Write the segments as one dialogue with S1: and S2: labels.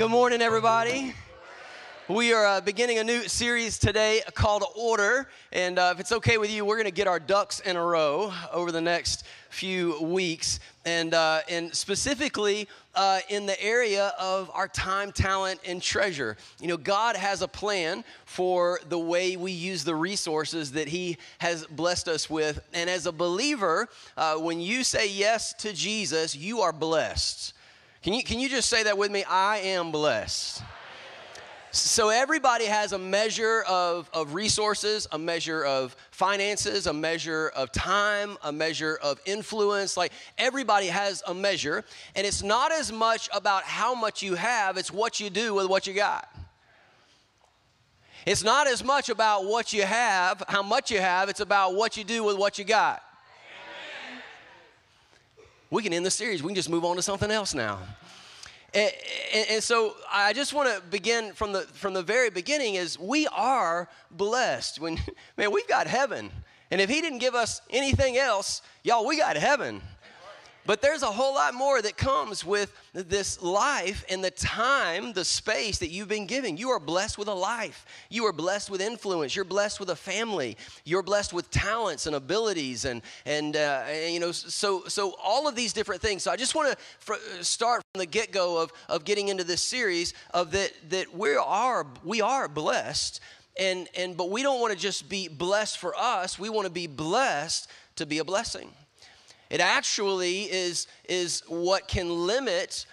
S1: Good morning, everybody. We are uh, beginning a new series today called Order. And uh, if it's okay with you, we're going to get our ducks in a row over the next few weeks. And, uh, and specifically uh, in the area of our time, talent, and treasure. You know, God has a plan for the way we use the resources that He has blessed us with. And as a believer, uh, when you say yes to Jesus, you are blessed. Can you, can you just say that with me? I am blessed. So, everybody has a measure of, of resources, a measure of finances, a measure of time, a measure of influence. Like, everybody has a measure. And it's not as much about how much you have, it's what you do with what you got. It's not as much about what you have, how much you have, it's about what you do with what you got. We can end the series, we can just move on to something else now. And, and, and, so I just want to begin from the from the very beginning is we are blessed. When man, we've got heaven. And if he didn't give us anything else, y'all, we got heaven. But there's a whole lot more that comes with this life and the time, the space that you've been given. You are blessed with a life. You are blessed with influence. You're blessed with a family. You're blessed with talents and abilities, and and uh, you know, so so all of these different things. So I just want to fr- start from the get go of of getting into this series of that that we are we are blessed. And, and but we don't want to just be blessed for us we want to be blessed to be a blessing it actually is, is what can limit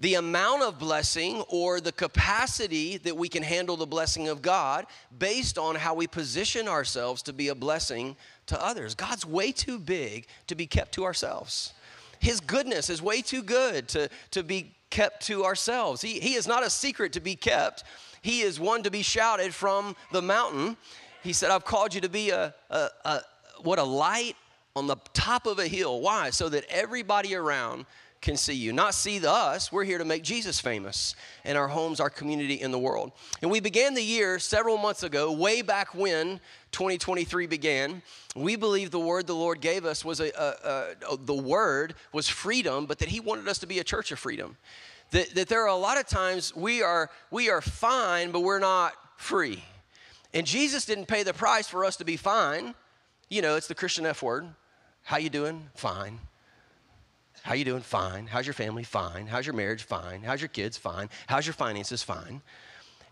S1: the amount of blessing or the capacity that we can handle the blessing of God based on how we position ourselves to be a blessing to others. God's way too big to be kept to ourselves. His goodness is way too good to, to be kept to ourselves. He, he is not a secret to be kept, He is one to be shouted from the mountain. He said, I've called you to be a, a, a what a light on the top of a hill. Why? So that everybody around can see you. Not see the us, we're here to make Jesus famous in our homes, our community, in the world. And we began the year several months ago, way back when 2023 began. We believe the word the Lord gave us was a, a, a, oh, the word was freedom, but that He wanted us to be a church of freedom. That, that there are a lot of times we are, we are fine, but we're not free. And Jesus didn't pay the price for us to be fine. You know, it's the Christian F word. How you doing? Fine. How you doing? Fine. How's your family? Fine. How's your marriage? Fine. How's your kids? Fine. How's your finances? Fine.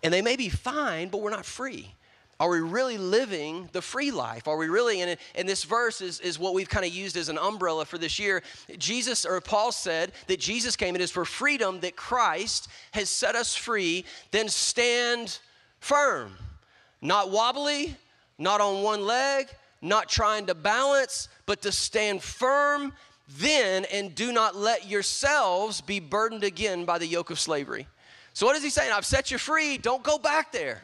S1: And they may be fine, but we're not free. Are we really living the free life? Are we really, and, and this verse is, is what we've kind of used as an umbrella for this year. Jesus, or Paul said that Jesus came, it is for freedom that Christ has set us free, then stand firm. Not wobbly, not on one leg, not trying to balance, but to stand firm then and do not let yourselves be burdened again by the yoke of slavery. So, what is he saying? I've set you free. Don't go back there.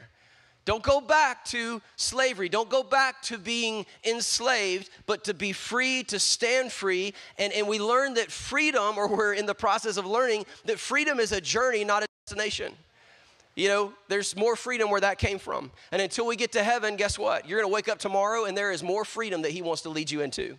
S1: Don't go back to slavery. Don't go back to being enslaved, but to be free, to stand free. And, and we learn that freedom, or we're in the process of learning that freedom is a journey, not a destination. You know, there's more freedom where that came from. And until we get to heaven, guess what? You're going to wake up tomorrow and there is more freedom that He wants to lead you into.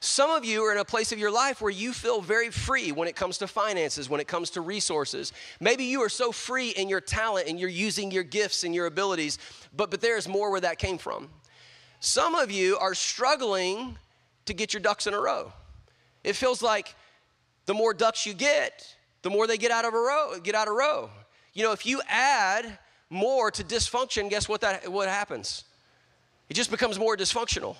S1: Some of you are in a place of your life where you feel very free when it comes to finances, when it comes to resources. Maybe you are so free in your talent and you're using your gifts and your abilities, but, but there's more where that came from. Some of you are struggling to get your ducks in a row. It feels like the more ducks you get, the more they get out of a row, get out of row. You know, if you add more to dysfunction, guess what that what happens? It just becomes more dysfunctional.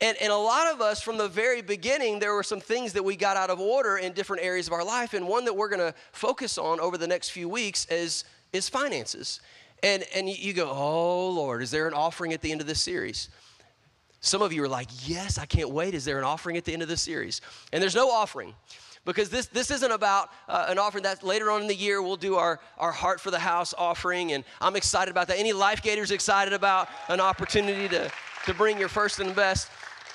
S1: And, and a lot of us, from the very beginning, there were some things that we got out of order in different areas of our life. And one that we're going to focus on over the next few weeks is, is finances. And, and you go, oh, Lord, is there an offering at the end of this series? Some of you are like, yes, I can't wait. Is there an offering at the end of this series? And there's no offering because this, this isn't about uh, an offering that later on in the year we'll do our, our Heart for the House offering, and I'm excited about that. Any Life Gators excited about an opportunity to, to bring your first and best?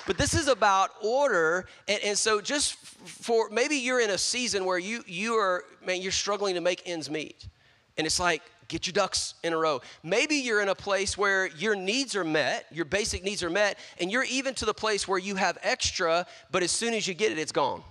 S1: But this is about order, and, and so just for maybe you're in a season where you you are man you're struggling to make ends meet, and it's like get your ducks in a row. Maybe you're in a place where your needs are met, your basic needs are met, and you're even to the place where you have extra, but as soon as you get it, it's gone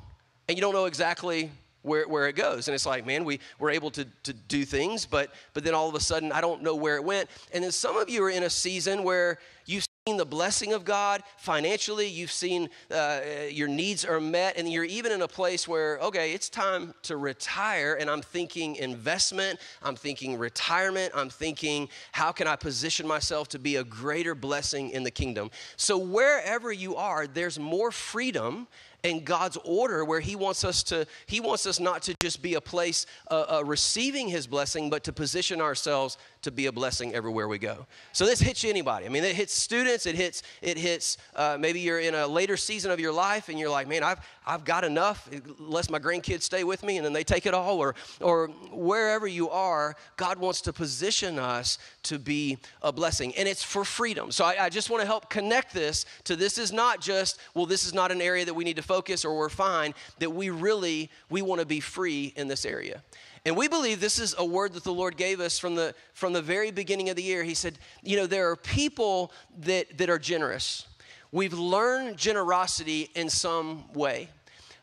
S1: and you don't know exactly where, where it goes. And it's like, man, we were able to, to do things, but, but then all of a sudden, I don't know where it went. And then some of you are in a season where you've seen the blessing of God financially, you've seen uh, your needs are met, and you're even in a place where, okay, it's time to retire. And I'm thinking investment, I'm thinking retirement, I'm thinking, how can I position myself to be a greater blessing in the kingdom? So, wherever you are, there's more freedom and God's order where He wants us to, He wants us not to just be a place uh, uh, receiving His blessing, but to position ourselves to be a blessing everywhere we go. So this hits anybody. I mean, it hits students. It hits. It hits. Uh, maybe you're in a later season of your life, and you're like, man, I've I've got enough. Unless my grandkids stay with me, and then they take it all, or or wherever you are, God wants to position us to be a blessing, and it's for freedom. So I, I just want to help connect this to this is not just well, this is not an area that we need to focus or we're fine. That we really we want to be free in this area. And we believe this is a word that the Lord gave us from the, from the very beginning of the year. He said, You know, there are people that, that are generous. We've learned generosity in some way,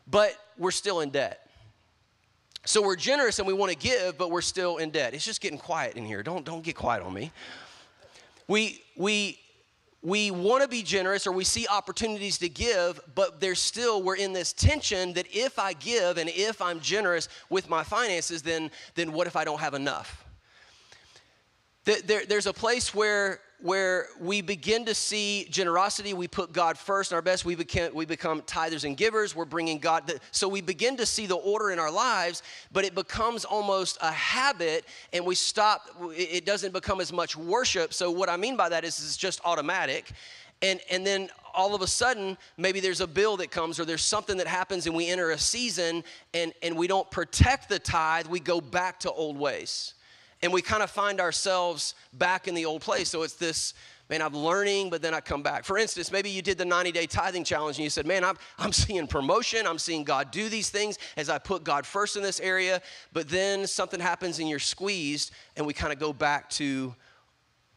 S1: but we're still in debt. So we're generous and we want to give, but we're still in debt. It's just getting quiet in here. Don't, don't get quiet on me. We, we we want to be generous or we see opportunities to give, but there's still, we're in this tension that if I give and if I'm generous with my finances, then, then what if I don't have enough? There, there's a place where where we begin to see generosity. We put God first in our best. We become, we become tithers and givers. We're bringing God. The, so we begin to see the order in our lives, but it becomes almost a habit and we stop. It doesn't become as much worship. So what I mean by that is it's just automatic. And, and then all of a sudden, maybe there's a bill that comes or there's something that happens and we enter a season and, and we don't protect the tithe. We go back to old ways and we kind of find ourselves back in the old place. So it's this, man, I'm learning, but then I come back. For instance, maybe you did the 90 day tithing challenge and you said, man, I'm, I'm seeing promotion. I'm seeing God do these things as I put God first in this area. But then something happens and you're squeezed, and we kind of go back to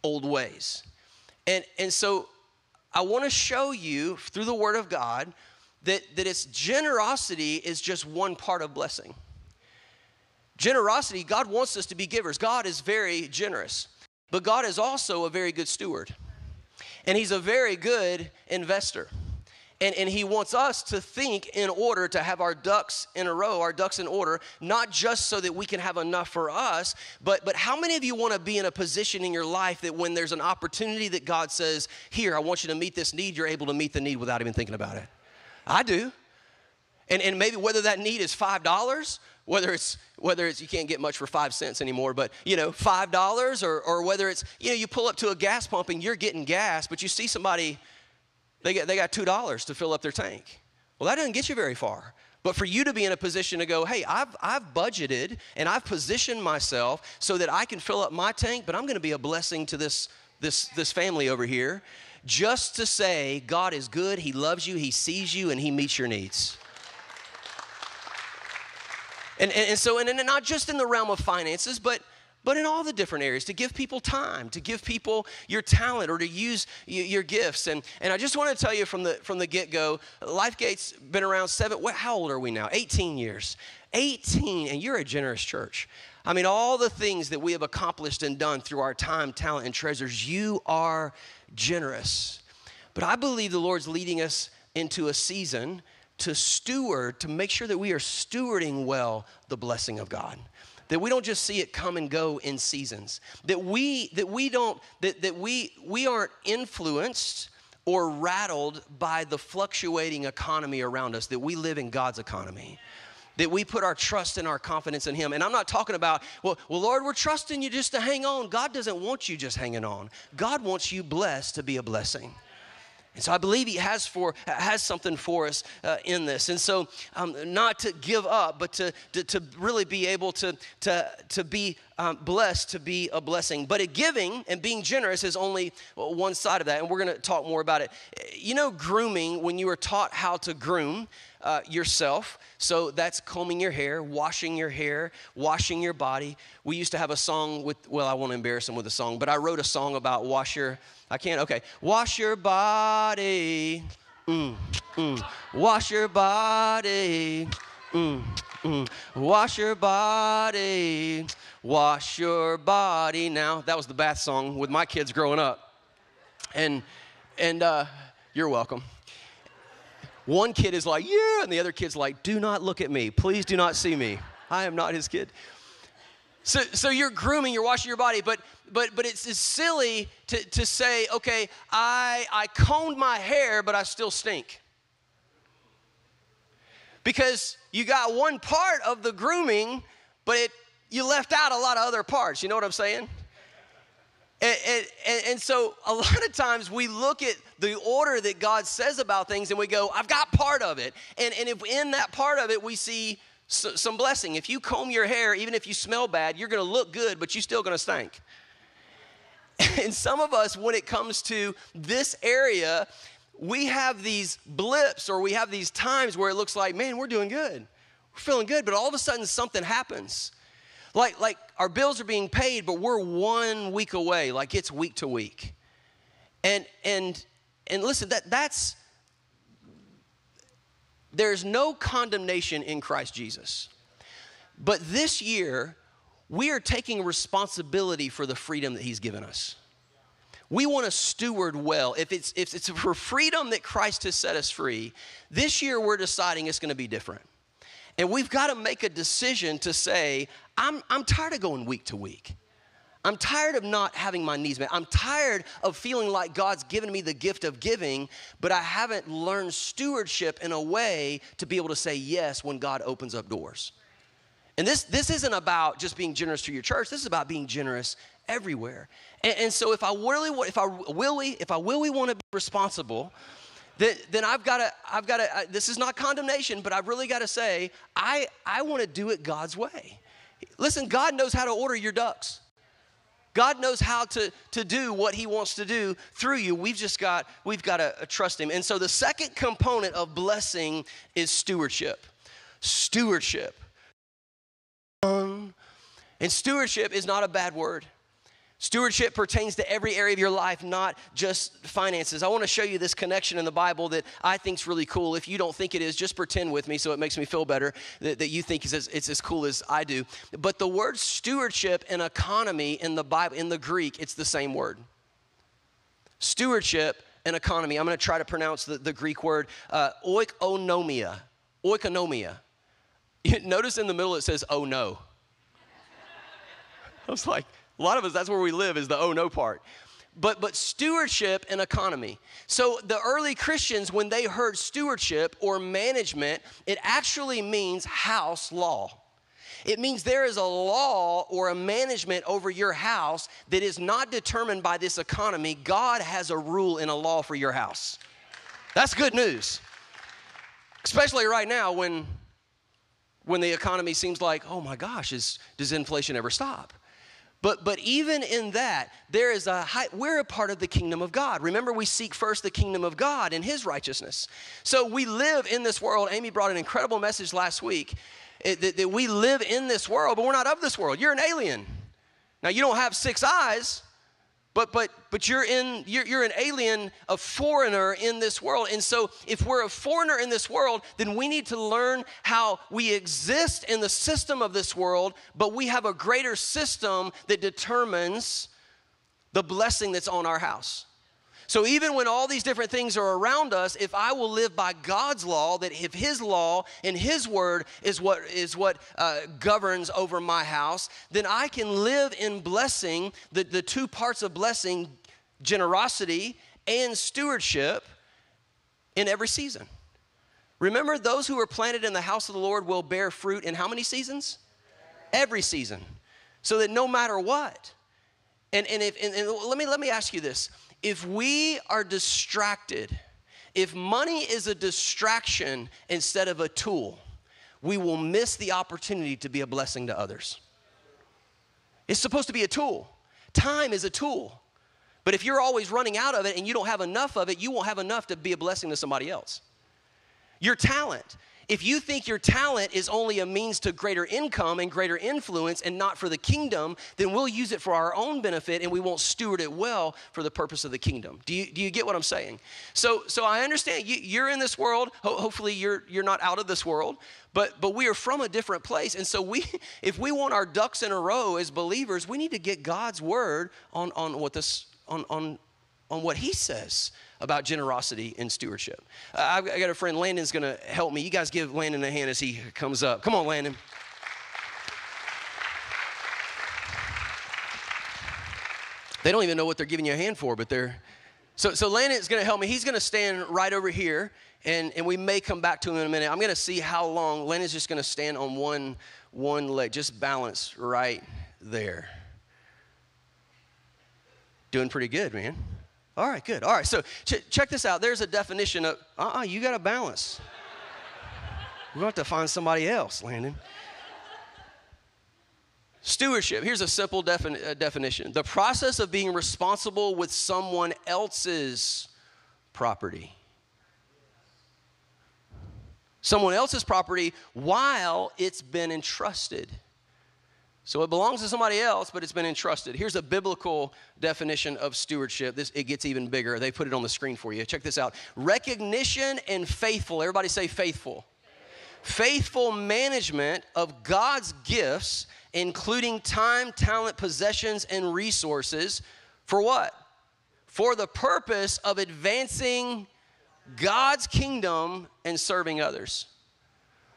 S1: old ways. And, and so I want to show you through the Word of God that, that its generosity is just one part of blessing. Generosity, God wants us to be givers. God is very generous, but God is also a very good steward. And He's a very good investor. And, and he wants us to think in order to have our ducks in a row, our ducks in order, not just so that we can have enough for us, but, but how many of you want to be in a position in your life that when there's an opportunity that God says, Here, I want you to meet this need, you're able to meet the need without even thinking about it? I do. And, and maybe whether that need is $5 whether it's whether it's you can't get much for five cents anymore but you know five dollars or, or whether it's you know you pull up to a gas pump and you're getting gas but you see somebody they got they got two dollars to fill up their tank. Well that doesn't get you very far. But for you to be in a position to go hey i've i've budgeted and i've positioned myself so that i can fill up my tank but i'm going to be a blessing to this this this family over here just to say god is good he loves you he sees you and he meets your needs and, and, and so, and, and not just in the realm of finances, but but in all the different areas to give people time to give people your talent or to use your gifts. And, and i just want to tell you from the from the get-go lifegate's been around seven what, how old are we now? 18 years. 18 and you're a generous church. I mean all the things that we have accomplished and done through our time talent and treasures you are generous. But i believe the lord's leading us into a season to steward, to make sure that we are stewarding well the blessing of God. That we don't just see it come and go in seasons. That we that we don't that, that we we aren't influenced or rattled by the fluctuating economy around us, that we live in God's economy that we put our trust and our confidence in Him. And I'm not talking about, well, well, Lord, we're trusting you just to hang on. God doesn't want you just hanging on. God wants you blessed to be a blessing. And so I believe he has for has something for us uh, in this. And so um, not to give up, but to, to, to, really be able to, to, to be um, blessed, to be a blessing. But a giving and being generous is only one side of that. And we're going to talk more about it. You know, grooming, when you were taught how to groom, uh, yourself. So that's combing your hair, washing your hair, washing your body. We used to have a song with, well, I won't embarrass them with a song, but I wrote a song about wash your, I can't, okay. Wash your body. Mm, mm. Wash your body. mm, mm. Wash your body, wash your body. Now, that was the bath song with my kids growing up. And, and uh, you're welcome. One kid is like, yeah, and the other kid's like, do not look at me. Please do not see me. I am not his kid. So, so you're grooming, you're washing your body, but but but it's, it's silly to, to say, okay, I I combed my hair, but I still stink. Because you got one part of the grooming, but it you left out a lot of other parts. You know what I'm saying? And, and, and, so a lot of times we look at the order that God says about things and we go, I've got part of it. And, and if in that part of it we see some blessing, if you comb your hair, even if you smell bad, you're gonna look good, but you're still gonna stink. And some of us, when it comes to this area, we have these blips or we have these times where it looks like, man, we're doing good. We're feeling good, but all of a sudden something happens. Like, like our bills are being paid, but we're one week away, like it's week to week. And and and listen, that that's there's no condemnation in Christ Jesus. But this year, we are taking responsibility for the freedom that He's given us. We want to steward well. If it's, if it's for freedom that Christ has set us free, this year we're deciding it's going to be different. And we've got to make a decision to say, I'm, I'm tired of going week to week. I'm tired of not having my needs met. I'm tired of feeling like God's given me the gift of giving, but I haven't learned stewardship in a way to be able to say yes when God opens up doors. And this, this isn't about just being generous to your church. This is about being generous everywhere. And, and so if I really, if I really, if I really want to be responsible, then, then I've got to, I've got to, this is not condemnation, but I've really got to say, I, I want to do it God's way. Listen, God knows how to order your ducks. God knows how to, to do what he wants to do through you. We've just got, we've got to uh, trust him. And so the second component of blessing is stewardship. Stewardship. And stewardship is not a bad word. Stewardship pertains to every area of your life, not just finances. I want to show you this connection in the Bible that I think is really cool. If you don't think it is, just pretend with me so it makes me feel better that, that you think it's as, it's as cool as I do. But the word stewardship and economy in the Bible, in the Greek, it's the same word. Stewardship and economy. I'm going to try to pronounce the, the Greek word uh, oikonomia. Oikonomia. Notice in the middle it says, oh no. I was like, a lot of us, that's where we live, is the oh no part. But, but stewardship and economy. So the early Christians, when they heard stewardship or management, it actually means house law. It means there is a law or a management over your house that is not determined by this economy. God has a rule and a law for your house. That's good news. Especially right now when when the economy seems like, oh my gosh, is, does inflation ever stop? But, but even in that, there is a high, we're a part of the kingdom of God. Remember, we seek first the kingdom of God and his righteousness. So we live in this world. Amy brought an incredible message last week it, that, that we live in this world, but we're not of this world. You're an alien. Now, you don't have six eyes, but but but you're in you're, you're an alien a foreigner in this world. And so if we're a foreigner in this world then we need to learn how we exist in the system of this world but we have a greater system that determines the blessing that's on our house so even when all these different things are around us, if I will live by God's law, that if His law and His word is what is what uh, governs over my house, then I can live in blessing. The the two parts of blessing, generosity and stewardship, in every season. Remember, those who are planted in the house of the Lord will bear fruit in how many seasons? Every season. So that no matter what. And, and, if, and, and let, me, let me ask you this if we are distracted, if money is a distraction instead of a tool, we will miss the opportunity to be a blessing to others. It's supposed to be a tool. Time is a tool. But if you're always running out of it and you don't have enough of it, you won't have enough to be a blessing to somebody else. Your talent, if you think your talent is only a means to greater income and greater influence and not for the kingdom, then we'll use it for our own benefit and we won't steward it well for the purpose of the kingdom. Do you, do you get what I'm saying? So, so I understand you, are in this world. Ho- hopefully, you're, you're not out of this world, but, but we are from a different place. And so, we, if we want our ducks in a row as believers, we need to get God's word on, on, what, this, on, on, on what He says about generosity and stewardship. Uh, I've got a friend, Landon's gonna help me. You guys give Landon a hand as he comes up. Come on, Landon. They don't even know what they're giving you a hand for, but they're. So, so Landon's gonna help me. He's gonna stand right over here, and, and we may come back to him in a minute. I'm gonna see how long. Landon's just gonna stand on one, one leg, just balance right there. Doing pretty good, man. All right, good. All right, so ch- check this out. There's a definition of, uh uh-uh, you got to balance. We're going to have to find somebody else, Landon. Stewardship, here's a simple defini- uh, definition the process of being responsible with someone else's property. Someone else's property while it's been entrusted. So it belongs to somebody else, but it's been entrusted. Here's a biblical definition of stewardship. This it gets even bigger. They put it on the screen for you. Check this out. Recognition and faithful. Everybody say faithful. Faithful management of God's gifts, including time, talent, possessions, and resources, for what? For the purpose of advancing God's kingdom and serving others.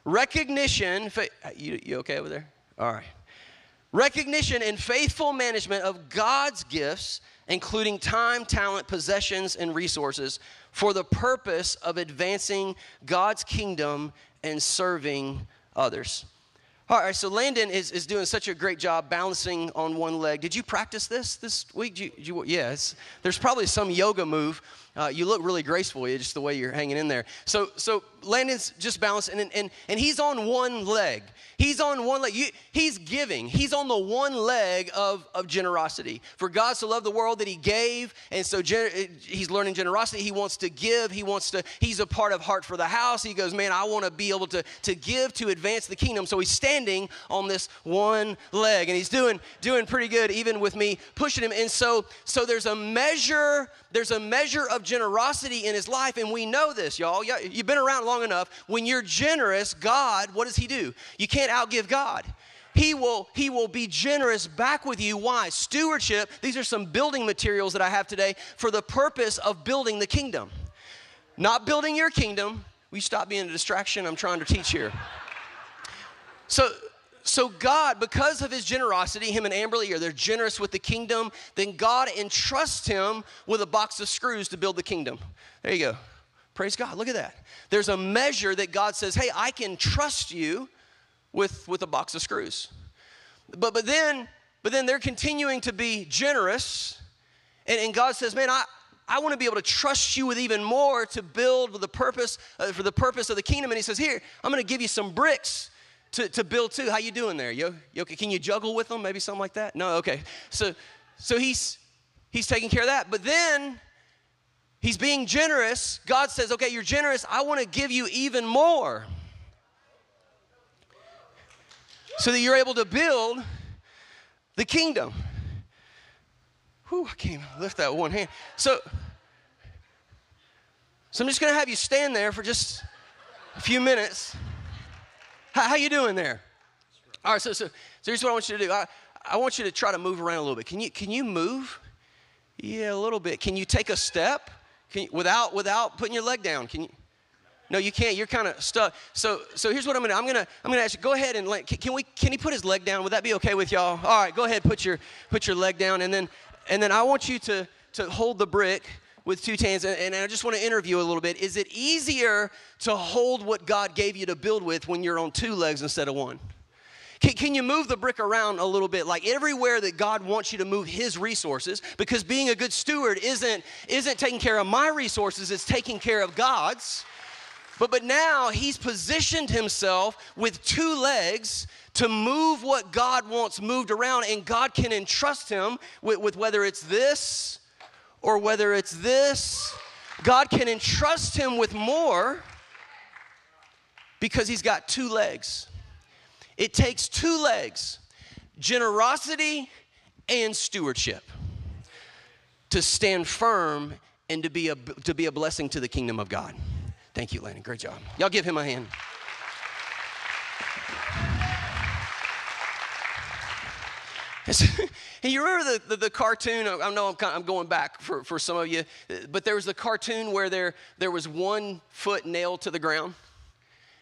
S1: Recognition, you, you okay over there? All right recognition and faithful management of God's gifts, including time, talent, possessions, and resources, for the purpose of advancing God's kingdom and serving others. All right, so Landon is, is doing such a great job balancing on one leg. Did you practice this this week? Did you, did you, yeah, there's probably some yoga move uh, you look really graceful, just the way you're hanging in there. So, so Landon's just balancing, and, and, and he's on one leg. He's on one leg. You, he's giving. He's on the one leg of, of generosity. For God to love the world that he gave, and so gener- he's learning generosity. He wants to give. He wants to, he's a part of Heart for the House. He goes, man, I want to be able to, to give to advance the kingdom. So he's standing on this one leg, and he's doing, doing pretty good, even with me pushing him. And so, so there's a measure there's a measure of generosity in his life, and we know this, y'all. You've been around long enough. When you're generous, God, what does He do? You can't outgive God. He will, he will be generous back with you. Why? Stewardship. These are some building materials that I have today for the purpose of building the kingdom. Not building your kingdom. We stop being a distraction? I'm trying to teach here. So, so God, because of his generosity, him and Amberly are they're generous with the kingdom, then God entrusts him with a box of screws to build the kingdom. There you go. Praise God. Look at that. There's a measure that God says, hey, I can trust you with, with a box of screws. But but then, but then they're continuing to be generous, and, and God says, man, I, I want to be able to trust you with even more to build with the purpose uh, for the purpose of the kingdom. And he says, here, I'm going to give you some bricks to, to build too. How you doing there? You okay? Can you juggle with them? Maybe something like that? No, okay. So, so he's, he's taking care of that. But then he's being generous. God says, okay, you're generous. I want to give you even more. So that you're able to build the kingdom. Whew, I can't lift that one hand. So, so I'm just going to have you stand there for just a few minutes. How, how you doing there? All right, so, so, so here's what I want you to do. I, I want you to try to move around a little bit. Can you, can you move? Yeah, a little bit. Can you take a step? Can you, without, without putting your leg down? Can you? No, you can't. You're kind of stuck. So, so here's what I'm gonna. I'm gonna. I'm gonna ask you. Go ahead and can, can we? Can he put his leg down? Would that be okay with y'all? All right. Go ahead. Put your put your leg down, and then and then I want you to to hold the brick with two hands, and, I just want to interview a little bit. Is it easier to hold what God gave you to build with when you're on two legs instead of one? Can, can, you move the brick around a little bit? Like everywhere that God wants you to move His resources, because being a good steward isn't, isn't taking care of my resources, it's taking care of God's. But, but now He's positioned Himself with two legs to move what God wants moved around, and God can entrust Him with, with whether it's this or whether it's this, God can entrust him with more because he's got two legs. It takes two legs generosity and stewardship to stand firm and to be a, to be a blessing to the kingdom of God. Thank you, Landon. Great job. Y'all give him a hand. you remember the, the, the, cartoon? I know I'm, kind of, I'm going back for, for some of you, but there was the cartoon where there, there was one foot nailed to the ground.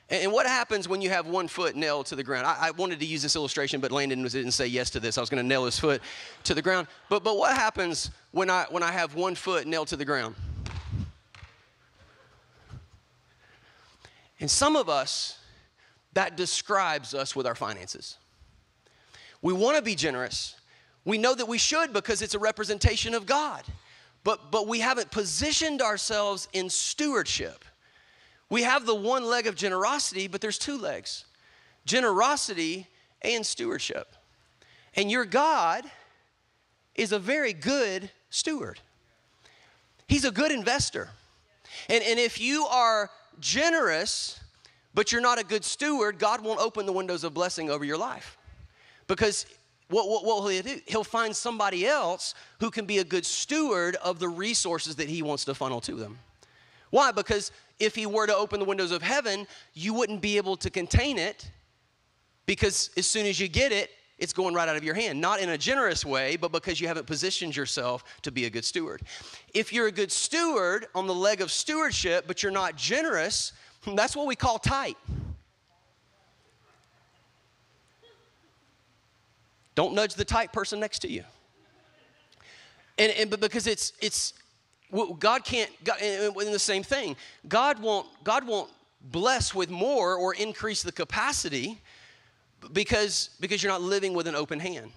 S1: And what happens when you have one foot nailed to the ground? I, I wanted to use this illustration, but Landon didn't say yes to this. I was going to nail his foot to the ground. But, but what happens when I, when I have one foot nailed to the ground? And some of us, that describes us with our finances. We want to be generous. We know that we should because it's a representation of God. But, but we haven't positioned ourselves in stewardship. We have the one leg of generosity, but there's two legs generosity and stewardship. And your God is a very good steward, He's a good investor. And, and if you are generous, but you're not a good steward, God won't open the windows of blessing over your life. Because what, what, what, will he do? He'll find somebody else who can be a good steward of the resources that he wants to funnel to them. Why? Because if he were to open the windows of heaven, you wouldn't be able to contain it because as soon as you get it, it's going right out of your hand. Not in a generous way, but because you haven't positioned yourself to be a good steward. If you're a good steward on the leg of stewardship, but you're not generous, that's what we call tight. Don't nudge the tight person next to you. And, and but because it's it's God can't, God, in the same thing, God won't, God won't bless with more or increase the capacity because, because you're not living with an open hand.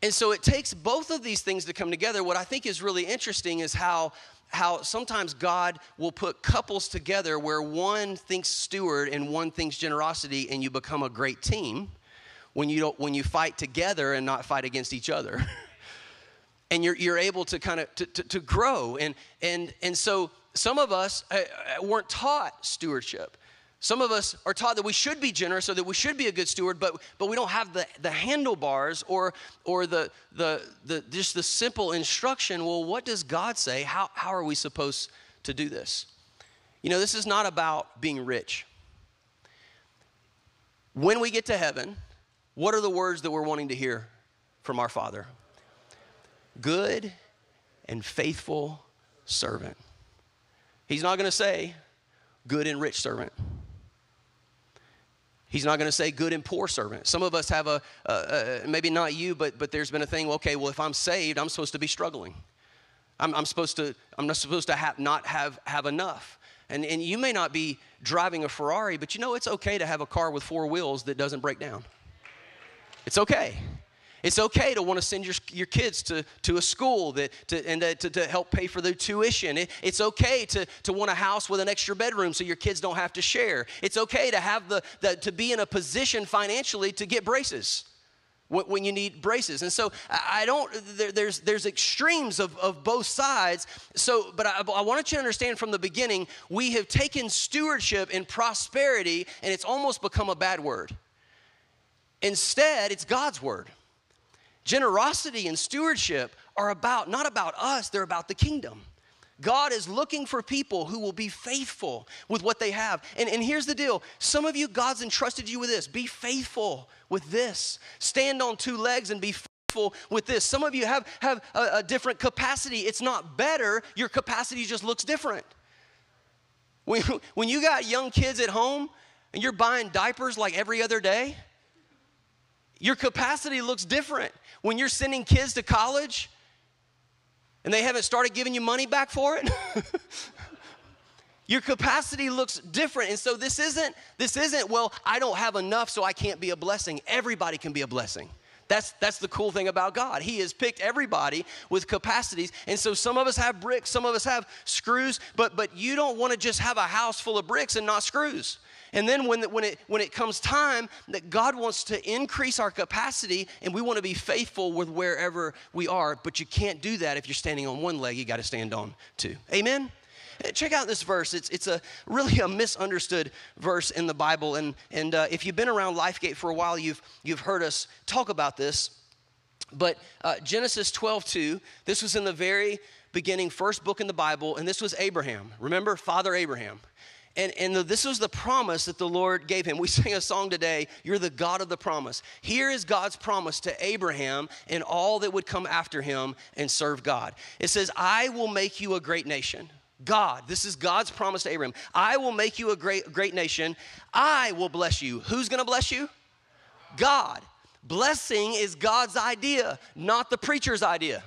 S1: And so it takes both of these things to come together. What I think is really interesting is how, how sometimes God will put couples together where one thinks steward and one thinks generosity, and you become a great team when you, don't, when you fight together and not fight against each other. and you're, you're able to kind of to, to, to, grow. And and and so some of us uh, uh, weren't taught stewardship. Some of us are taught that we should be generous or that we should be a good steward but but we don't have the the handlebars or or the the, the just the simple instruction well what does god say? How how are we supposed to do this? You know this is not about being rich. When we get to heaven what are the words that we're wanting to hear from our father good and faithful servant. He's not going to say good and rich servant. He's not going to say good and poor servant. Some of us have a, maybe not you, but, but there's been a thing, okay, well, if I'm saved, I'm supposed to be struggling. I'm, I'm supposed to, I'm not supposed to have, not have, have enough. And, and you may not be driving a Ferrari, but you know it's okay to have a car with four wheels that doesn't break down. It's okay. It's okay to want to send your, your kids to, to a school that, to, and to, to help pay for their tuition. It, it's okay to, to want a house with an extra bedroom so your kids don't have to share. It's okay to have the, the to be in a position financially to get braces when, you need braces. And so I, don't, there, there's, there's extremes of, of both sides. So, but I, I wanted you to understand from the beginning, we have taken stewardship and prosperity and it's almost become a bad word. Instead, it's God's word. Generosity and stewardship are about, not about us, they're about the kingdom. God is looking for people who will be faithful with what they have. And, and here's the deal some of you, God's entrusted you with this. Be faithful with this. Stand on two legs and be faithful with this. Some of you have, have a, a different capacity. It's not better, your capacity just looks different. When, when you got young kids at home and you're buying diapers like every other day, your capacity looks different. When you're sending kids to college and they haven't started giving you money back for it, your capacity looks different. And so this isn't this isn't well, I don't have enough so I can't be a blessing. Everybody can be a blessing. That's, that's the cool thing about God. He has picked everybody with capacities. And so some of us have bricks, some of us have screws, but, but you don't want to just have a house full of bricks and not screws. And then when, when, it, when it comes time that God wants to increase our capacity and we want to be faithful with wherever we are, but you can't do that if you're standing on one leg, you got to stand on two. Amen? Check out this verse. It's, it's a really a misunderstood verse in the Bible. And, and uh, if you've been around LifeGate for a while, you've, you've heard us talk about this. But uh, Genesis 12, 2, this was in the very beginning, first book in the Bible, and this was Abraham. Remember, Father Abraham. And, and the, this was the promise that the Lord gave him. We sing a song today, You're the God of the promise. Here is God's promise to Abraham and all that would come after him and serve God. It says, I will make you a great nation. God, this is God's promise to Abraham. I will make you a great, great nation. I will bless you. Who's gonna bless you? God. Blessing is God's idea, not the preacher's idea.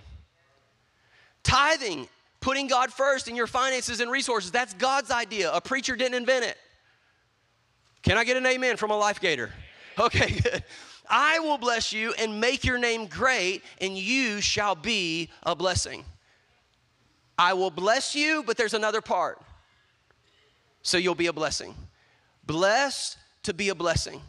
S1: Tithing Putting God first in your finances and resources, that's God's idea. A preacher didn't invent it. Can I get an amen from a life gator? Okay, good. I will bless you and make your name great, and you shall be a blessing. I will bless you, but there's another part. So you'll be a blessing. Blessed to be a blessing.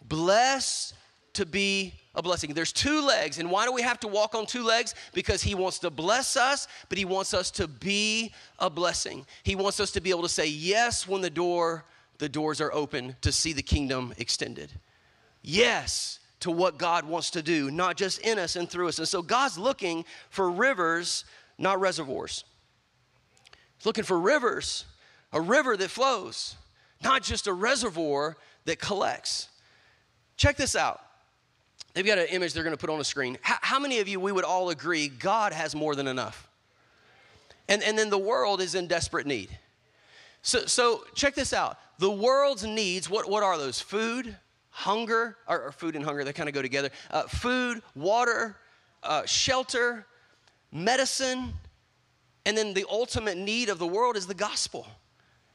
S1: Blessed to be a blessing. There's two legs. And why do we have to walk on two legs? Because He wants to bless us, but He wants us to be a blessing. He wants us to be able to say yes when the door the doors are open to see the kingdom extended. Yes to what God wants to do, not just in us and through us. And so God's looking for rivers, not reservoirs. He's looking for rivers, a river that flows, not just a reservoir that collects. Check this out. They've got an image they're going to put on a screen. How, how, many of you, we would all agree, God has more than enough? And, and then the world is in desperate need. So, so check this out. The world's needs, what, what are those? Food, hunger, or, or food and hunger, they kind of go together. Uh, food, water, uh, shelter, medicine, and then the ultimate need of the world is the gospel.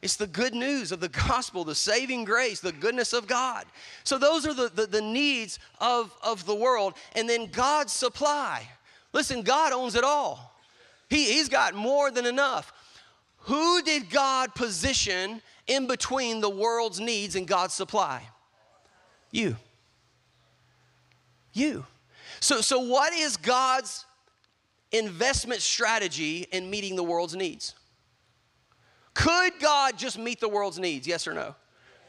S1: It's the good news of the gospel, the saving grace, the goodness of God. So, those are the, the, the, needs of, of the world. And then God's supply. Listen, God owns it all, he, He's got more than enough. Who did God position in between the world's needs and God's supply? You. You. So, so what is God's investment strategy in meeting the world's needs? Could God just meet the world's needs? Yes or no?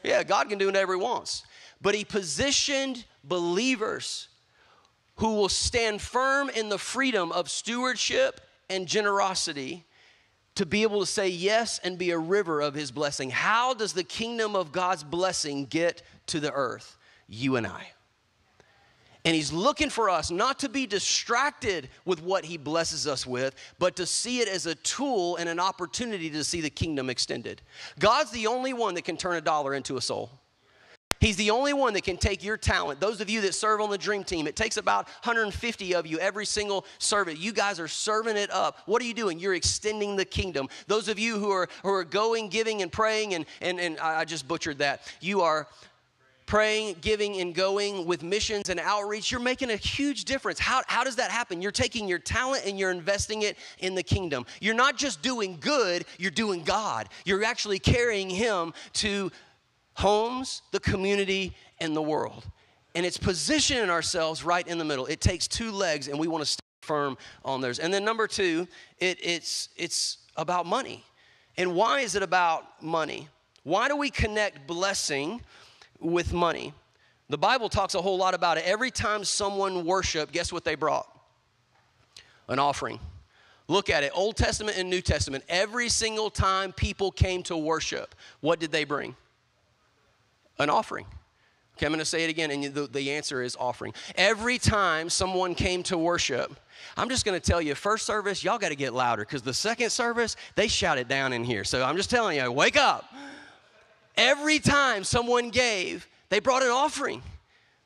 S1: Yeah, God can do whatever He wants. But He positioned believers who will stand firm in the freedom of stewardship and generosity to be able to say yes and be a river of His blessing. How does the kingdom of God's blessing get to the earth? You and I. And he's looking for us not to be distracted with what he blesses us with, but to see it as a tool and an opportunity to see the kingdom extended. God's the only one that can turn a dollar into a soul. He's the only one that can take your talent. Those of you that serve on the dream team, it takes about 150 of you every single service. You guys are serving it up. What are you doing? You're extending the kingdom. Those of you who are who are going, giving, and praying, and and, and I just butchered that. You are praying, giving, and going with missions and outreach, you're making a huge difference. How, how does that happen? You're taking your talent and you're investing it in the kingdom. You're not just doing good, you're doing God. You're actually carrying Him to homes, the community, and the world. And it's positioning ourselves right in the middle. It takes two legs, and we want to stay firm on theirs. And then number two, it, it's, it's about money. And why is it about money? Why do we connect blessing with money. The Bible talks a whole lot about it. Every time someone worshiped, guess what they brought? An offering. Look at it, Old Testament and New Testament. Every single time people came to worship, what did they bring? An offering. Okay, I'm going to say it again, and the, the answer is offering. Every time someone came to worship, I'm just going to tell you, first service, y'all got to get louder because the second service, they shout it down in here. So I'm just telling you, wake up. Every time someone gave, they brought an offering.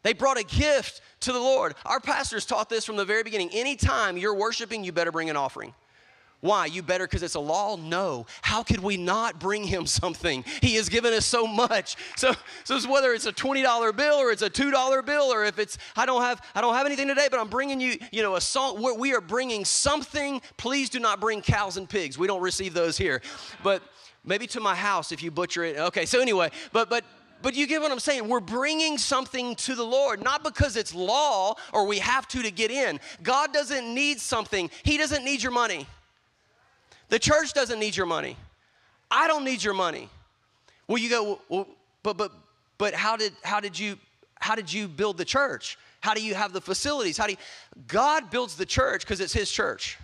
S1: They brought a gift to the Lord. Our pastors taught this from the very beginning. Anytime you're worshiping, you better bring an offering. Why? You better because it's a law? No. How could we not bring him something? He has given us so much. So, so whether it's a $20 bill or it's a $2 bill or if it's I don't have I don't have anything today, but I'm bringing you, you know, a song we are bringing something. Please do not bring cows and pigs. We don't receive those here. But maybe to my house if you butcher it. Okay, so anyway, but but but you get what I'm saying? We're bringing something to the Lord, not because it's law or we have to to get in. God doesn't need something. He doesn't need your money. The church doesn't need your money. I don't need your money. Well, you go, well, but but but how did how did you how did you build the church? How do you have the facilities? How do you, God builds the church because it's His church.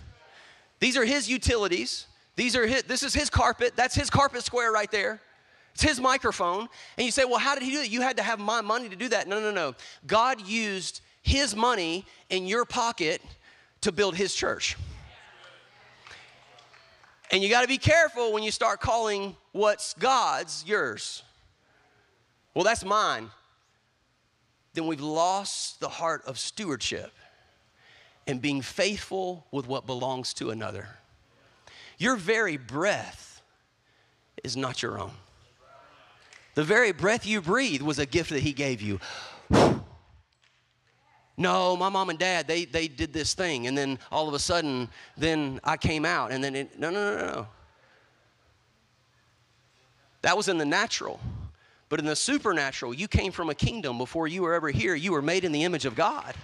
S1: These are His utilities. These are his, this is His carpet. That's His carpet square right there. It's His microphone. And you say, well, how did He do it? You had to have my money to do that. No, no, no. God used His money in your pocket to build His church. And you got to be careful when you start calling what's God's yours. Well, that's mine then we've lost the heart of stewardship and being faithful with what belongs to another. Your very breath is not your own. The very breath you breathe was a gift that He gave you. No, my mom and dad, they, they did this thing, and then all of a sudden, then I came out, and then it, no, no, no, no. That was in the natural. But in the supernatural, you came from a kingdom before you were ever here. You were made in the image of God.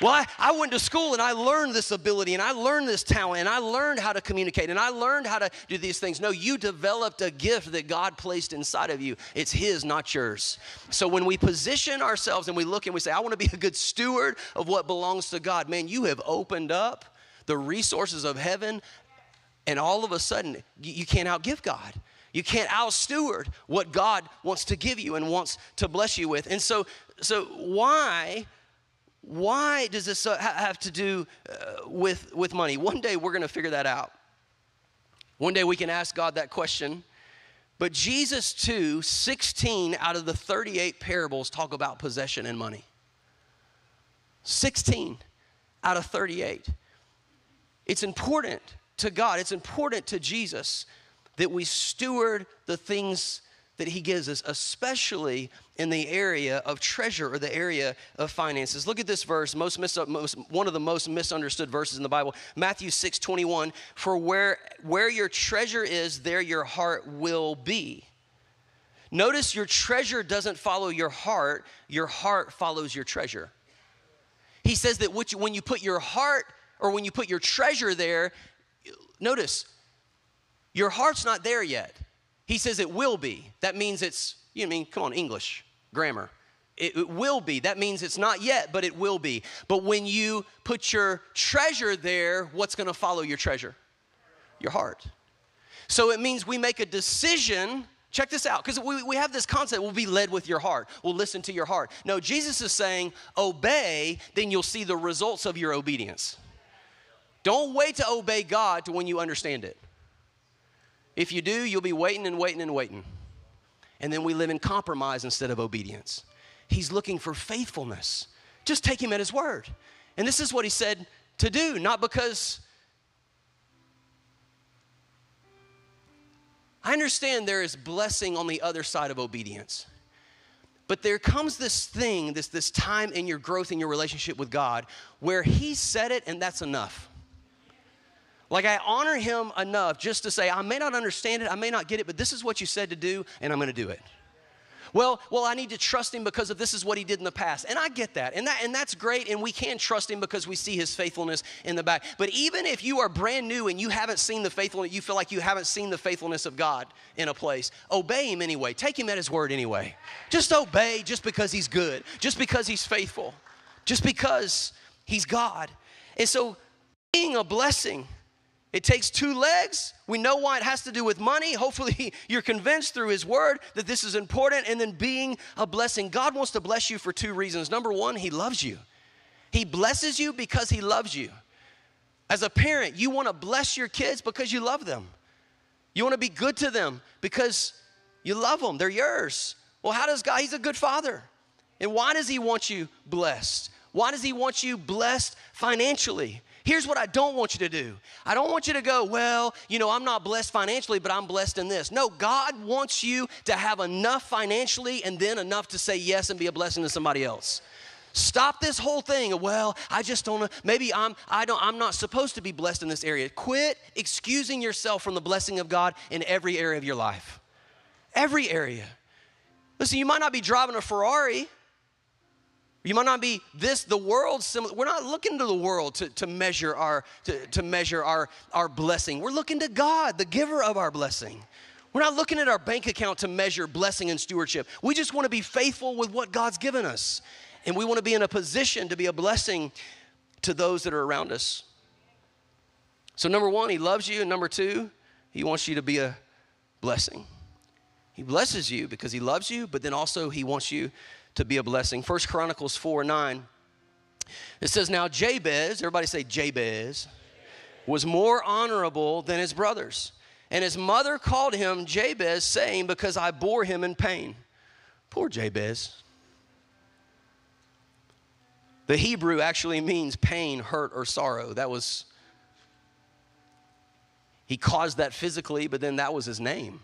S1: Well, I, I, went to school and I learned this ability and I learned this talent and I learned how to communicate and I learned how to do these things. No, you developed a gift that God placed inside of you. It's His, not yours. So when we position ourselves and we look and we say, I want to be a good steward of what belongs to God, man, you have opened up the resources of heaven and all of a sudden you, can't outgive God. You can't out steward what God wants to give you and wants to bless you with. And so, so why? Why does this uh, have to do uh, with, with money? One day we're going to figure that out. One day we can ask God that question. But Jesus, too, 16 out of the 38 parables talk about possession and money. 16 out of 38. It's important to God, it's important to Jesus that we steward the things that he gives us, especially in the area of treasure or the area of finances. Look at this verse, most, mis- most one of the most misunderstood verses in the Bible, Matthew 6 21. For where, where your treasure is, there your heart will be. Notice your treasure doesn't follow your heart, your heart follows your treasure. He says that when you put your heart or when you put your treasure there, notice your heart's not there yet. He says it will be. That means it's, you know, I mean, come on, English, grammar. It, it, will be. That means it's not yet, but it will be. But when you put your treasure there, what's going to follow your treasure? Your heart. So it means we make a decision. Check this out, because we, we have this concept we'll be led with your heart. We'll listen to your heart. No, Jesus is saying, obey, then you'll see the results of your obedience. Don't wait to obey God to when you understand it. If you do, you'll be waiting and waiting and waiting. And then we live in compromise instead of obedience. He's looking for faithfulness. Just take him at his word. And this is what he said to do, not because I understand there is blessing on the other side of obedience. But there comes this thing, this, this time in your growth in your relationship with God where He said it and that's enough. Like I honor him enough just to say, I may not understand it, I may not get it, but this is what you said to do, and I'm gonna do it. Well, well, I need to trust him because of this is what he did in the past. And I get that. And that and that's great and we can trust him because we see his faithfulness in the back. But even if you are brand new and you haven't seen the faithfulness, you feel like you haven't seen the faithfulness of God in a place, obey him anyway. Take him at his word anyway. Just obey just because he's good, just because he's faithful, just because he's God. And so being a blessing it takes two legs. We know why it has to do with money. Hopefully, you're convinced through His Word that this is important, and then being a blessing. God wants to bless you for two reasons. Number one, He loves you, He blesses you because He loves you. As a parent, you want to bless your kids because you love them. You want to be good to them because you love them, they're yours. Well, how does God? He's a good father. And why does He want you blessed? Why does He want you blessed financially? Here's what I don't want you to do I don't want you to go, well, you know, I'm not blessed financially, but I'm blessed in this. No, God wants you to have enough financially and then enough to say yes and be a blessing to somebody else. Stop this whole thing. Well, I just don't know. Maybe I'm I don't I'm not supposed to be blessed in this area. Quit excusing yourself from the blessing of God in every area of your life. Every area. Listen, you might not be driving a Ferrari, You might not be this, the world similar. We're not looking to the world to, to measure our to, to measure our, our blessing. We're looking to God, the giver of our blessing. We're not looking at our bank account to measure blessing and stewardship. We just want to be faithful with what God's given us. And we want to be in a position to be a blessing to those that are around us. So, number one, He loves you. And number two, He wants you to be a blessing. He blesses you because He loves you, but then also He wants you to be a blessing. First Chronicles 4 9. It says, Now Jabez, everybody say Jabez, was more honorable than his brothers. And his mother called him Jabez, saying, Because I bore him in pain. Poor Jabez. The Hebrew actually means pain, hurt, or sorrow. That was, he caused that physically, but then that was his name.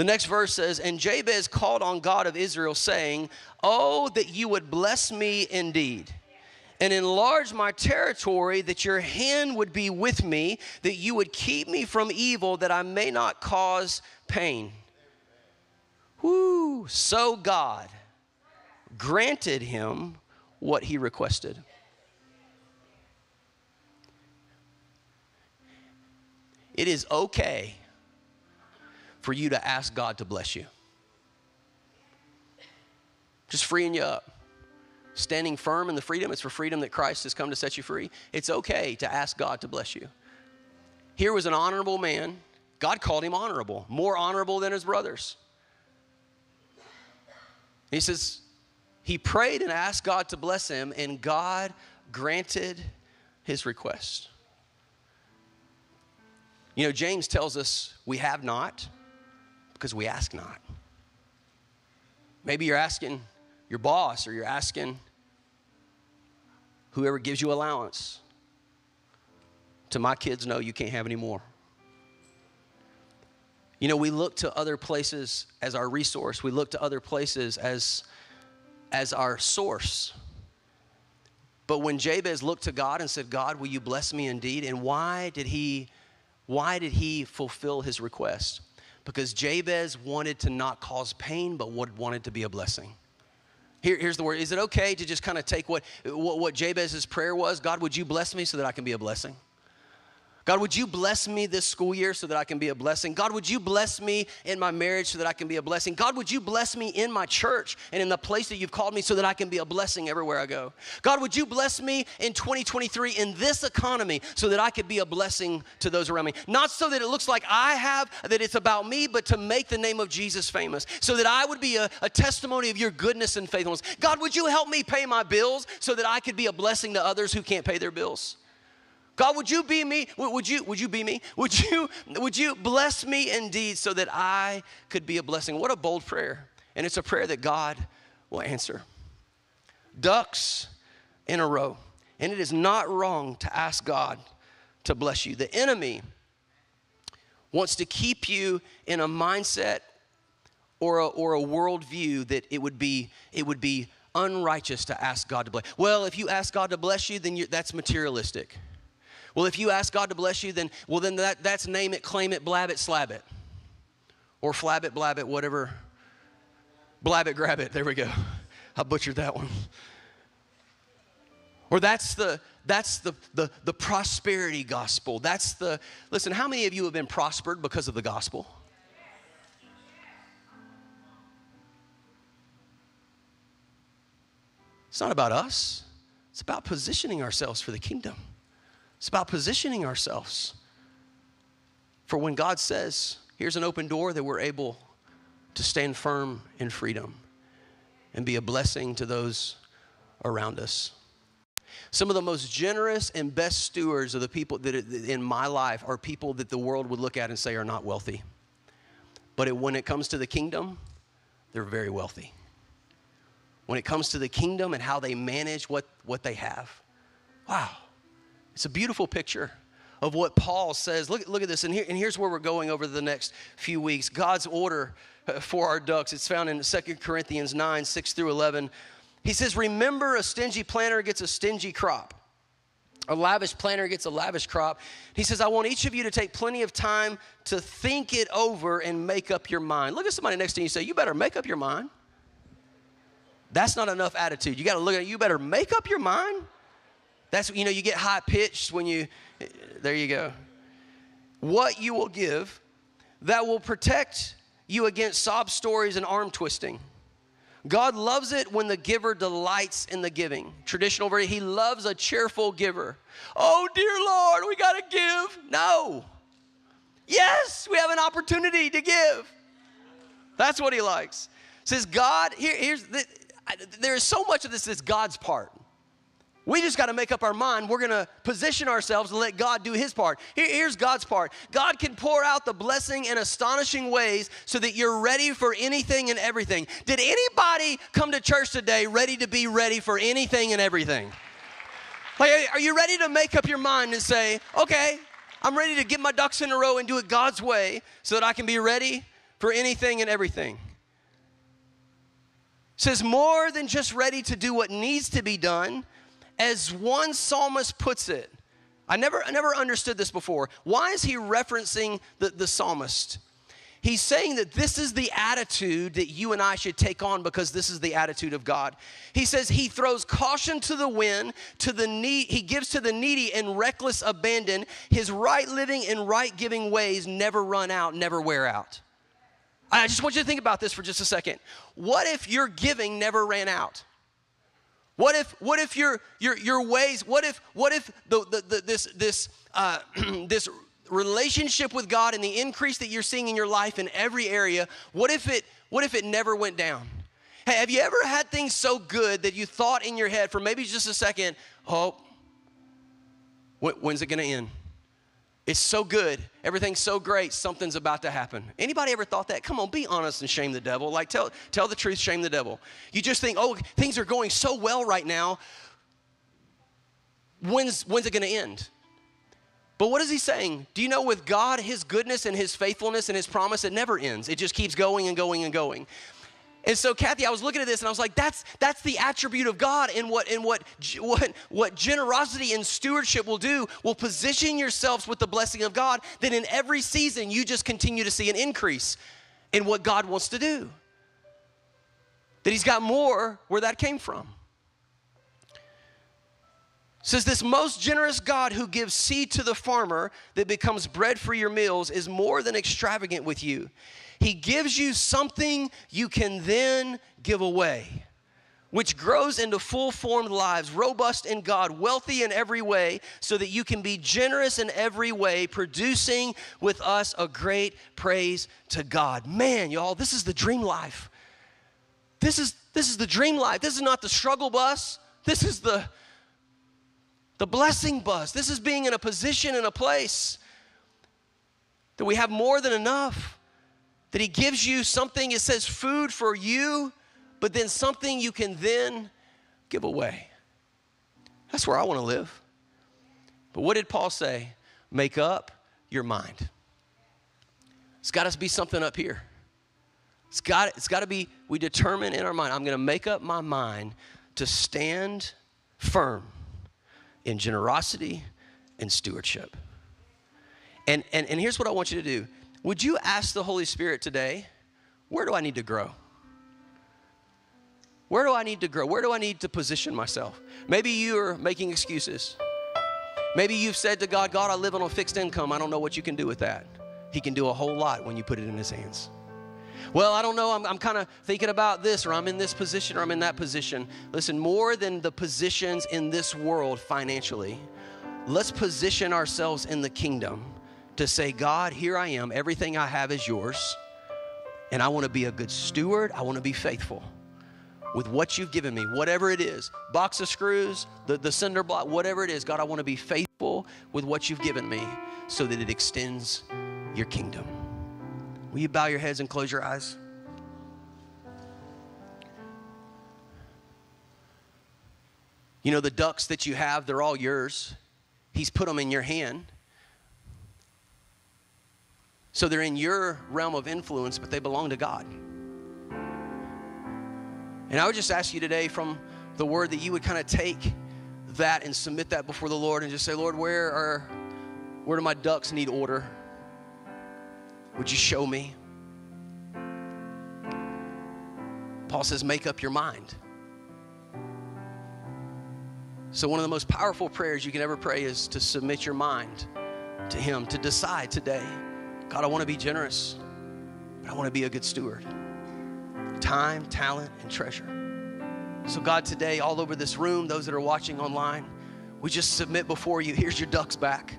S1: The next verse says, And Jabez called on God of Israel, saying, Oh, that you would bless me indeed and enlarge my territory, that your hand would be with me, that you would keep me from evil, that I may not cause pain. Whoo! So God granted him what he requested. It is okay for you to ask God to bless you. Just freeing you up. Standing firm in the freedom, it's for freedom that Christ has come to set you free. It's okay to ask God to bless you. Here was an honorable man. God called him honorable, more honorable than his brothers. He says, he prayed and asked God to bless him, and God granted his request. You know, James tells us we have not because we ask not. Maybe you're asking your boss or you're asking whoever gives you allowance to my kids, no, you can't have any more. You know, we look to other places as our resource, we look to other places as, as our source. But when Jabez looked to God and said, God, will you bless me indeed? And why did he, why did he fulfill his request? Because Jabez wanted to not cause pain, but wanted to be a blessing. Here, here's the word. Is it okay to just kind of take what, what, what Jabez's prayer was? God, would you bless me so that I can be a blessing? God, would you bless me this school year so that I can be a blessing? God, would you bless me in my marriage so that I can be a blessing? God, would you bless me in my church and in the place that you've called me so that I can be a blessing everywhere I go? God, would you bless me in 2023 in this economy so that I could be a blessing to those around me? Not so that it looks like I have, that it's about me, but to make the name of Jesus famous, so that I would be a, a testimony of your goodness and faithfulness. God, would you help me pay my bills so that I could be a blessing to others who can't pay their bills? God, would you be me? Would you, would you be me? Would you, would you bless me indeed so that I could be a blessing? What a bold prayer. And it's a prayer that God will answer. Ducks in a row. And it is not wrong to ask God to bless you. The enemy wants to keep you in a mindset or a, or a worldview that it would be, it would be unrighteous to ask God to bless. Well, if you ask God to bless you, then that's materialistic. Well, if you ask God to bless you, then well, then that, that's name it, claim it, blab it, slab it. Or flab it, blab it, whatever. Blab it, grab it. There we go. I butchered that one. Or that's the that's the, the the prosperity gospel. That's the listen, how many of you have been prospered because of the gospel? It's not about us. It's about positioning ourselves for the kingdom. It's about positioning ourselves for when God says, here's an open door that we're able to stand firm in freedom and be a blessing to those around us. Some of the most generous and best stewards of the people that in my life are people that the world would look at and say are not wealthy. But it, when it comes to the kingdom, they're very wealthy. When it comes to the kingdom and how they manage what, what they have, wow. It's a beautiful picture of what Paul says. Look, look at this, and, here, and here's where we're going over the next few weeks. God's order uh, for our ducks. It's found in 2 Corinthians 9, 6 through 11. He says, Remember, a stingy planter gets a stingy crop. A lavish planter gets a lavish crop. He says, I want each of you to take plenty of time to think it over and make up your mind. Look at somebody next to you and say, You better make up your mind. That's not enough attitude. You got to look at it. You better make up your mind. That's, you know, you get high pitched when you, there you go. What you will give that will protect you against sob stories and arm twisting. God loves it when the giver delights in the giving. Traditional version, He loves a cheerful giver. Oh, dear Lord, we got to give. No. Yes, we have an opportunity to give. That's what He likes. Says God, here, here's the, there is so much of this that's God's part. We just got to make up our mind. We're going to position ourselves and let God do His part. Here, here's God's part God can pour out the blessing in astonishing ways so that you're ready for anything and everything. Did anybody come to church today ready to be ready for anything and everything? Like, are you ready to make up your mind and say, okay, I'm ready to get my ducks in a row and do it God's way so that I can be ready for anything and everything? says more than just ready to do what needs to be done as one psalmist puts it, I never, I never understood this before. Why is he referencing the, the psalmist? He's saying that this is the attitude that you and I should take on because this is the attitude of God. He says he throws caution to the wind, to the need, he gives to the needy in reckless abandon. His right living and right giving ways never run out, never wear out. I just want you to think about this for just a second. What if your giving never ran out? What if, what if your, your, your ways, what if, what if the, the, the this, this, uh, this relationship with God and the increase that you're seeing in your life in every area, what if it, what if it never went down? Hey, have you ever had things so good that you thought in your head for maybe just a second, oh, when's it gonna end? It's so good. Everything's so great. Something's about to happen. Anybody ever thought that? Come on, be honest and shame the devil. Like tell tell the truth, shame the devil. You just think, "Oh, things are going so well right now. When's when's it going to end?" But what is he saying? Do you know with God, his goodness and his faithfulness and his promise it never ends. It just keeps going and going and going. And so, Kathy, I was looking at this and I was like, that's, that's the attribute of God. And what, and what, what, what generosity and stewardship will do will position yourselves with the blessing of God. Then in every season, you just continue to see an increase in what God wants to do. That He's got more where that came from. Says this most generous God who gives seed to the farmer that becomes bread for your meals is more than extravagant with you. He gives you something you can then give away, which grows into full formed lives, robust in God, wealthy in every way, so that you can be generous in every way, producing with us a great praise to God. Man, y'all, this is the dream life. This is, this is the dream life. This is not the struggle bus. This is the, the blessing bus. This is being in a position, in a place that we have more than enough that He gives you something, it says food for you, but then something you can then give away. That's where I want to live. But what did Paul say? Make up your mind. It's got to be something up here. It's got, it's got to be, we determine in our mind, I'm going to make up my mind to stand firm in generosity and stewardship. And, and, and here's what I want you to do would you ask the Holy Spirit today, where do I need to grow? Where do I need to grow? Where do I need to position myself? Maybe you're making excuses. Maybe you've said to God, God, I live on a fixed income. I don't know what you can do with that. He can do a whole lot when you put it in His hands. Well, I don't know. I'm, I'm kind of thinking about this, or I'm in this position, or I'm in that position. Listen, more than the positions in this world financially, let's position ourselves in the kingdom to say, God, here I am. Everything I have is yours. And I want to be a good steward. I want to be faithful with what you've given me, whatever it is box of screws, the, the cinder block, whatever it is. God, I want to be faithful with what you've given me so that it extends your kingdom. Will you bow your heads and close your eyes? You know, the ducks that you have, they're all yours. He's put them in your hand. So they're in your realm of influence, but they belong to God. And I would just ask you today from the word that you would kind of take that and submit that before the Lord and just say, Lord, where are where do my ducks need order? Would you show me? Paul says, make up your mind. So, one of the most powerful prayers you can ever pray is to submit your mind to Him, to decide today God, I want to be generous, but I want to be a good steward. Time, talent, and treasure. So, God, today, all over this room, those that are watching online, we just submit before you. Here's your ducks back.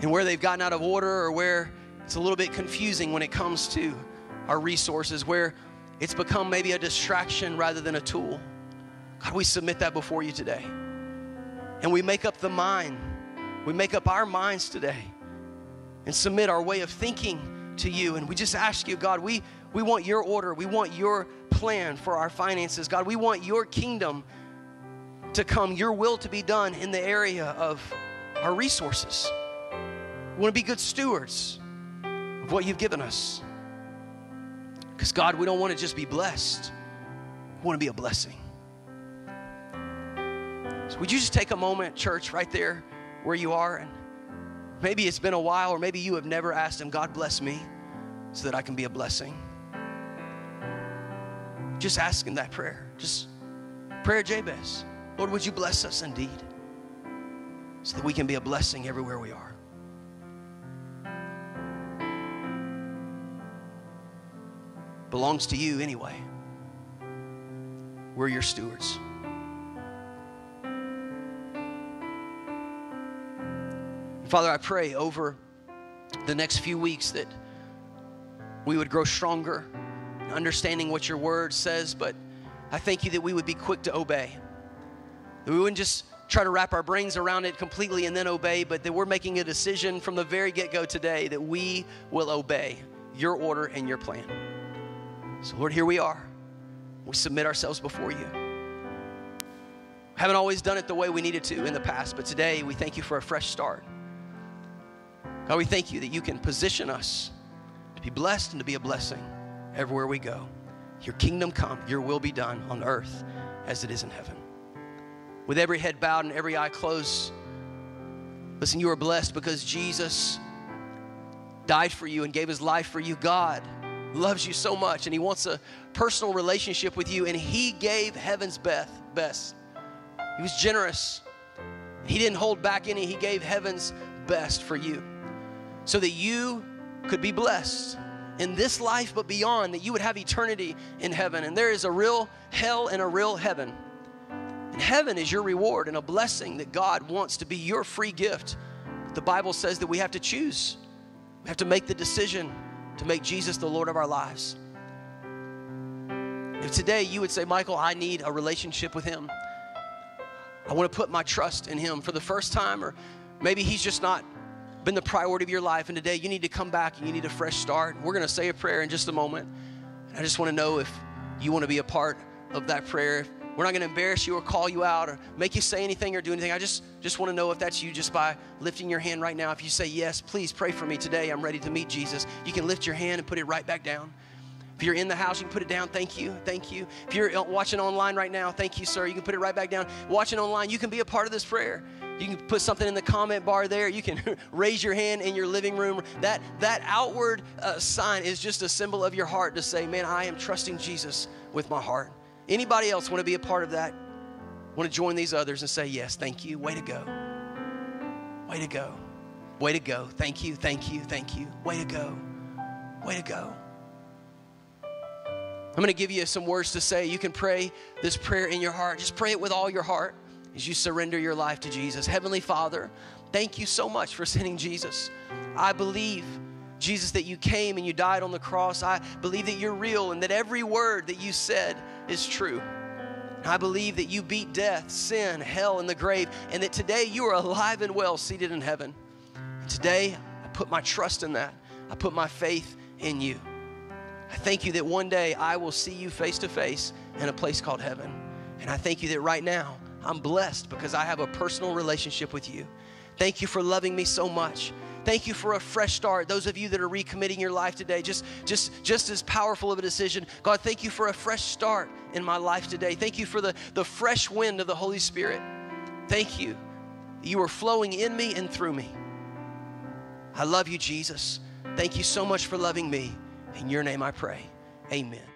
S1: And where they've gotten out of order or where it's a little bit confusing when it comes to our resources, where it's become maybe a distraction rather than a tool. God, we submit that before you today. And we make up the mind. We make up our minds today and submit our way of thinking to you. And we just ask you, God, we, we want your order. We want your plan for our finances. God, we want your kingdom to come, your will to be done in the area of our resources. We want to be good stewards of what you've given us. Because, God, we don't want to just be blessed, we want to be a blessing. So, would you just take a moment, church, right there where you are? And maybe it's been a while, or maybe you have never asked Him, God, bless me so that I can be a blessing. Just asking that prayer. Just prayer Jabez. Lord, would you bless us indeed so that we can be a blessing everywhere we are? Belongs to you anyway. We're your stewards. Father, I pray over the next few weeks that we would grow stronger, understanding what your word says, but I thank you that we would be quick to obey. That we wouldn't just try to wrap our brains around it completely and then obey, but that we're making a decision from the very get go today that we will obey your order and your plan. So, Lord, here we are. We submit ourselves before you. Haven't always done it the way we needed to in the past, but today we thank you for a fresh start. God, we thank you that you can position us to be blessed and to be a blessing everywhere we go. Your kingdom come, your will be done on earth as it is in heaven. With every head bowed and every eye closed, listen, you are blessed because Jesus died for you and gave his life for you. God loves you so much and he wants a personal relationship with you, and he gave heaven's best. He was generous. He didn't hold back any, he gave heaven's best for you so that you could be blessed in this life, but beyond, that you would have eternity in heaven. And there is a real hell and a real heaven. And heaven is your reward and a blessing that God wants to be your free gift. The Bible says that we have to choose, we have to make the decision to make Jesus the Lord of our lives. If today you would say, Michael, I need a relationship with Him, I want to put my trust in Him for the first time, or maybe He's just not been the priority of your life, and today you need to come back and you need a fresh start. We're going to say a prayer in just a moment. I just want to know if you want to be a part of that prayer. We're not going to embarrass you or call you out or make you say anything or do anything. I just, just want to know if that's you just by lifting your hand right now. If you say yes, please pray for me today. I'm ready to meet Jesus. You can lift your hand and put it right back down. If you're in the house, you can put it down. Thank you. Thank you. If you're watching online right now, thank you, sir. You can put it right back down. Watching online, you can be a part of this prayer. You can put something in the comment bar there. You can raise your hand in your living room. That, that outward uh, sign is just a symbol of your heart to say, man, I am trusting Jesus with my heart. Anybody else want to be a part of that? Want to join these others and say, yes, thank you. Way to go. Way to go. Way to go. Thank you, thank you, thank you. Way to go. Way to go. I'm going to give you some words to say. You can pray this prayer in your heart. Just pray it with all your heart as you surrender your life to Jesus. Heavenly Father, thank you so much for sending Jesus. I believe, Jesus, that you came and you died on the cross. I believe that you're real and that every word that you said is true. I believe that you beat death, sin, hell, and the grave, and that today you are alive and well, seated in heaven. And today, I put my trust in that. I put my faith in you. I thank you that one day I will see you face to face in a place called heaven. And I thank you that right now I'm blessed because I have a personal relationship with you. Thank you for loving me so much. Thank you for a fresh start. Those of you that are recommitting your life today, just, just, just as powerful of a decision. God, thank you for a fresh start in my life today. Thank you for the, the fresh wind of the Holy Spirit. Thank you. You are flowing in me and through me. I love you, Jesus. Thank you so much for loving me. In your name I pray. Amen.